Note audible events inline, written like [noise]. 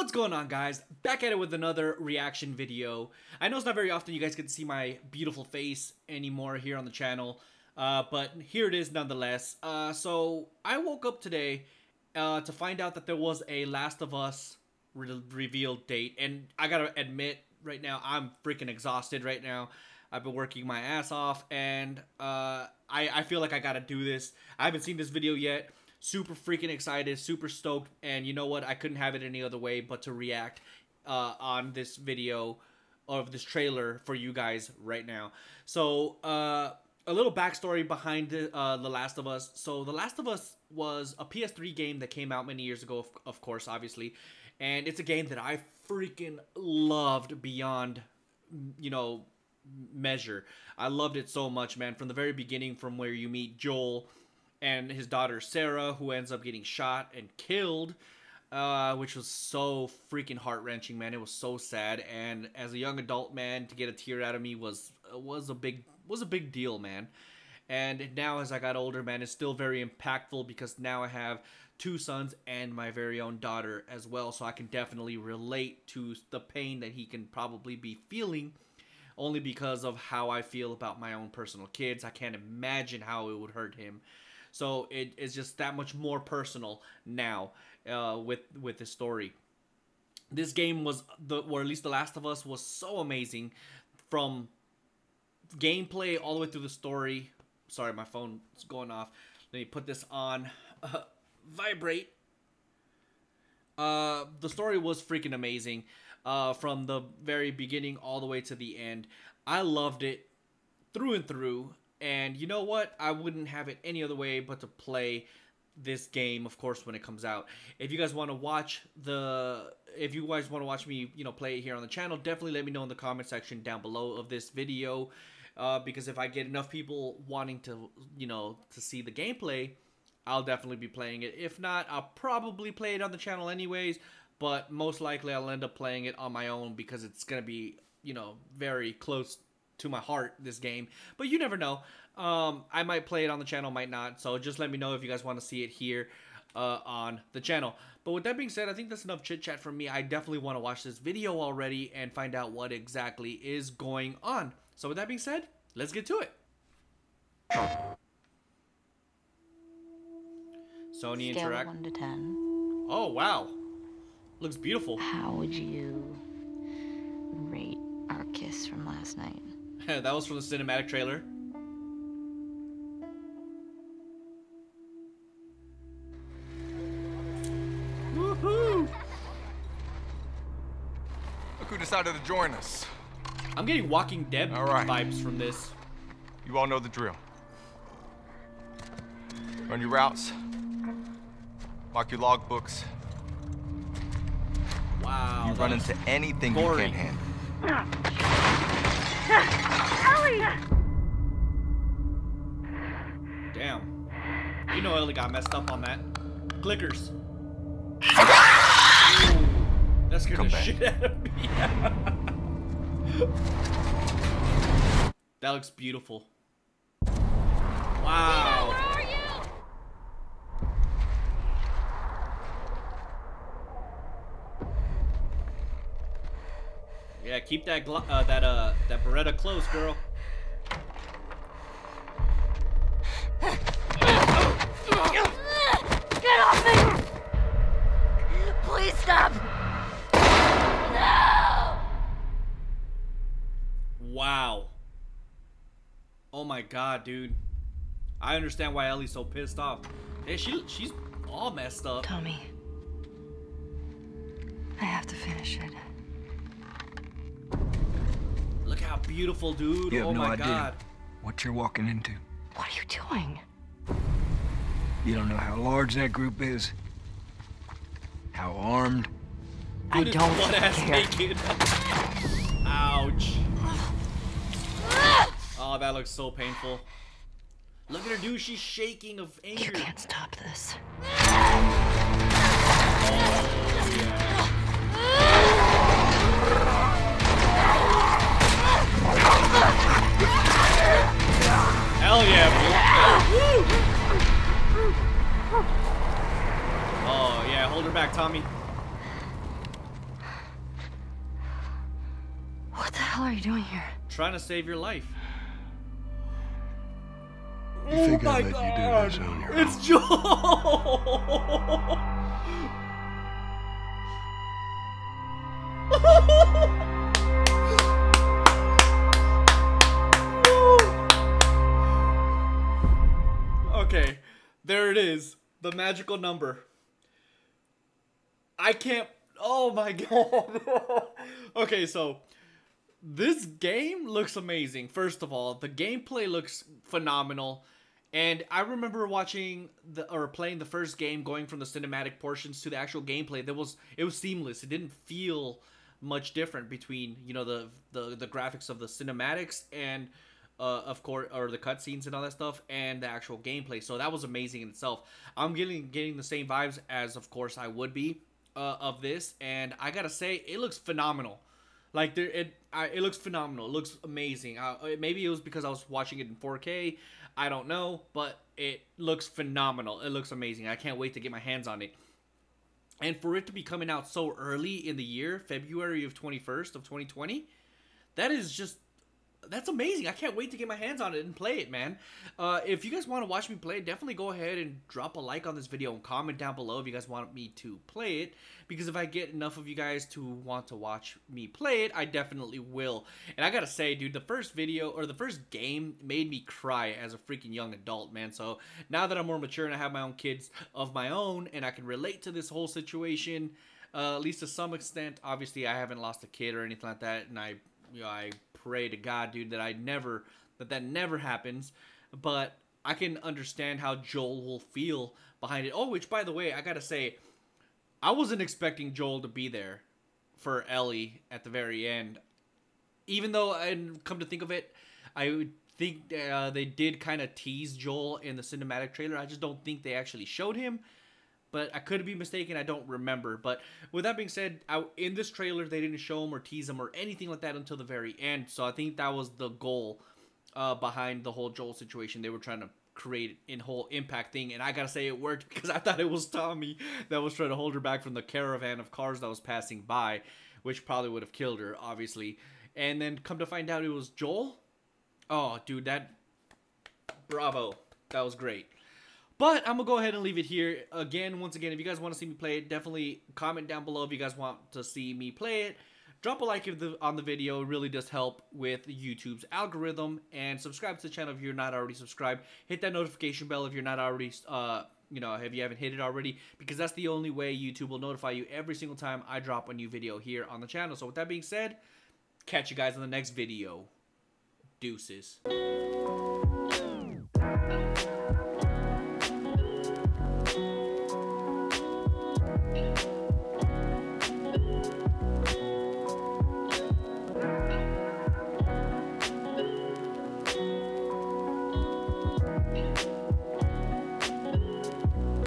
What's going on guys? Back at it with another reaction video. I know it's not very often you guys get to see my beautiful face anymore here on the channel, uh, but here it is nonetheless. Uh, so I woke up today uh, to find out that there was a Last of Us re revealed date, and I gotta admit right now I'm freaking exhausted right now. I've been working my ass off, and uh, I, I feel like I gotta do this. I haven't seen this video yet super freaking excited, super stoked, and you know what? I couldn't have it any other way but to react uh, on this video of this trailer for you guys right now. So, uh, a little backstory behind the, uh, the Last of Us. So, The Last of Us was a PS3 game that came out many years ago, of, of course, obviously, and it's a game that I freaking loved beyond, you know, measure. I loved it so much, man. From the very beginning, from where you meet Joel and his daughter Sarah, who ends up getting shot and killed, uh, which was so freaking heart wrenching, man. It was so sad, and as a young adult man, to get a tear out of me was was a big was a big deal, man. And now, as I got older, man, it's still very impactful because now I have two sons and my very own daughter as well, so I can definitely relate to the pain that he can probably be feeling only because of how I feel about my own personal kids. I can't imagine how it would hurt him. So it is just that much more personal now uh, with with the story. This game was the, or at least The Last of Us was so amazing, from gameplay all the way through the story. Sorry, my phone is going off. Let me put this on uh, [laughs] vibrate. Uh, the story was freaking amazing, uh, from the very beginning all the way to the end. I loved it through and through. And you know what? I wouldn't have it any other way but to play this game, of course, when it comes out. If you guys want to watch the, if you guys want to watch me, you know, play it here on the channel, definitely let me know in the comment section down below of this video. Uh, because if I get enough people wanting to, you know, to see the gameplay, I'll definitely be playing it. If not, I'll probably play it on the channel anyways. But most likely I'll end up playing it on my own because it's going to be, you know, very close to my heart this game, but you never know. Um, I might play it on the channel, might not. So just let me know if you guys want to see it here uh, on the channel. But with that being said, I think that's enough chit chat from me. I definitely want to watch this video already and find out what exactly is going on. So with that being said, let's get to it. Sony Scale Interact. one to ten. Oh wow, looks beautiful. How would you rate our kiss from last night? [laughs] that was from the cinematic trailer. Woohoo! Look who decided to join us. I'm getting Walking Dead right. vibes from this. You all know the drill. Run your routes. Mark your logbooks. Wow. You run into anything you can't handle. Damn. You know Ellie got messed up on that. Clickers. Ooh, [laughs] that scared Come the back. shit out of me. [laughs] that looks beautiful. Wow. Yeah, keep that uh, that uh that Beretta close, girl. Get off me! Please stop! No! Wow. Oh my god, dude. I understand why Ellie's so pissed off. Hey, she she's all messed up. Tommy. I have to finish it. Look how beautiful, dude. You have oh no my idea god. what you're walking into. What are you doing? You don't know how large that group is, how armed. I Dude, don't it's butt-ass care. naked. Ouch. Oh, that looks so painful. Look at her, dude. She's shaking of anger. You anger. can't stop this. Hold her back, Tommy. What the hell are you doing here? Trying to save your life. You oh think I let God. you do this on your it's own? It's Joel! [laughs] okay, there it is. The magical number. I can't. Oh my [laughs] god. okay, so this game looks amazing. First of all, the gameplay looks phenomenal. And I remember watching the or playing the first game going from the cinematic portions to the actual gameplay. That was it was seamless. It didn't feel much different between, you know, the the, the graphics of the cinematics and uh, of course or the cutscenes and all that stuff and the actual gameplay. So that was amazing in itself. I'm getting getting the same vibes as of course I would be uh, of this and I got to say it looks phenomenal. Like there, it I, it looks phenomenal. It looks amazing. Uh, maybe it was because I was watching it in 4K. I don't know, but it looks phenomenal. It looks amazing. I can't wait to get my hands on it. And for it to be coming out so early in the year, February of 21st of 2020, that is just that's amazing. I can't wait to get my hands on it and play it, man. Uh, if you guys want to watch me play it, definitely go ahead and drop a like on this video and comment down below if you guys want me to play it. Because if I get enough of you guys to want to watch me play it, I definitely will. And I gotta say, dude, the first video or the first game made me cry as a freaking young adult, man. So now that I'm more mature and I have my own kids of my own and I can relate to this whole situation, uh, at least to some extent. Obviously, I haven't lost a kid or anything like that, and I, you know, I pray to God, dude, that I never, that that never happens. But I can understand how Joel will feel behind it. Oh, which by the way, I gotta say, I wasn't expecting Joel to be there for Ellie at the very end. Even though, and come to think of it, I think uh, they did kind of tease Joel in the cinematic trailer. I just don't think they actually showed him but I could be mistaken. I don't remember. But with that being said, I, in this trailer, they didn't show him or tease him or anything like that until the very end. So I think that was the goal uh, behind the whole Joel situation. They were trying to create in whole impact thing, and I gotta say it worked [laughs] because I thought it was Tommy that was trying to hold her back from the caravan of cars that was passing by, which probably would have killed her, obviously. And then come to find out it was Joel. Oh, dude, that bravo, that was great. But I'm gonna go ahead and leave it here. Again, once again, if you guys want to see me play it, definitely comment down below if you guys want to see me play it. Drop a like the, on the video. It really does help with YouTube's algorithm. And subscribe to the channel if you're not already subscribed. Hit that notification bell if you're not already, uh, you know, if you haven't hit it already. Because that's the only way YouTube will notify you every single time I drop a new video here on the channel. So with that being said, catch you guys in the next video. Deuces.